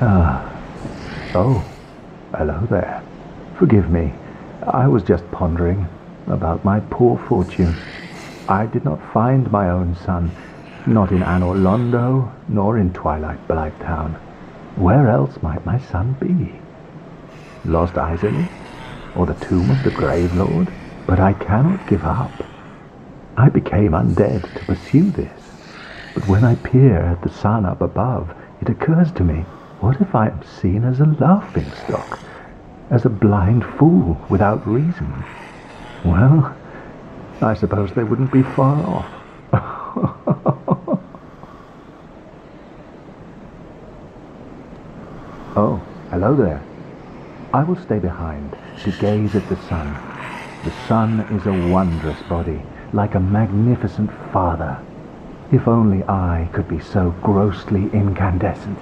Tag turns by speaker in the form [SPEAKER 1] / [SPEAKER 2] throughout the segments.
[SPEAKER 1] Ah. Oh, hello there. Forgive me. I was just pondering about my poor fortune. I did not find my own sun, not in Anor Londo, nor in Twilight Blighttown. Where else might my sun be? Lost Izalith? Or the tomb of the Grave Lord? But I cannot give up. I became undead to pursue this. But when I peer at the sun up above, it occurs to me, what if I am seen as a laughing stock? As a blind fool without reason? Well, I suppose they wouldn't be far off. oh, hello there. I will stay behind to gaze at the sun. The sun is a wondrous body, like a magnificent father. If only I could be so grossly incandescent.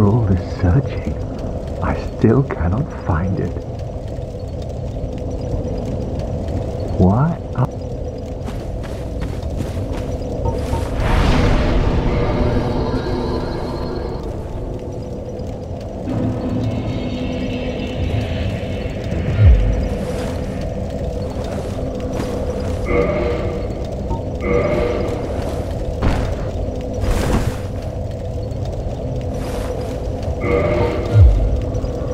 [SPEAKER 1] After all this searching, I still cannot find it. Why?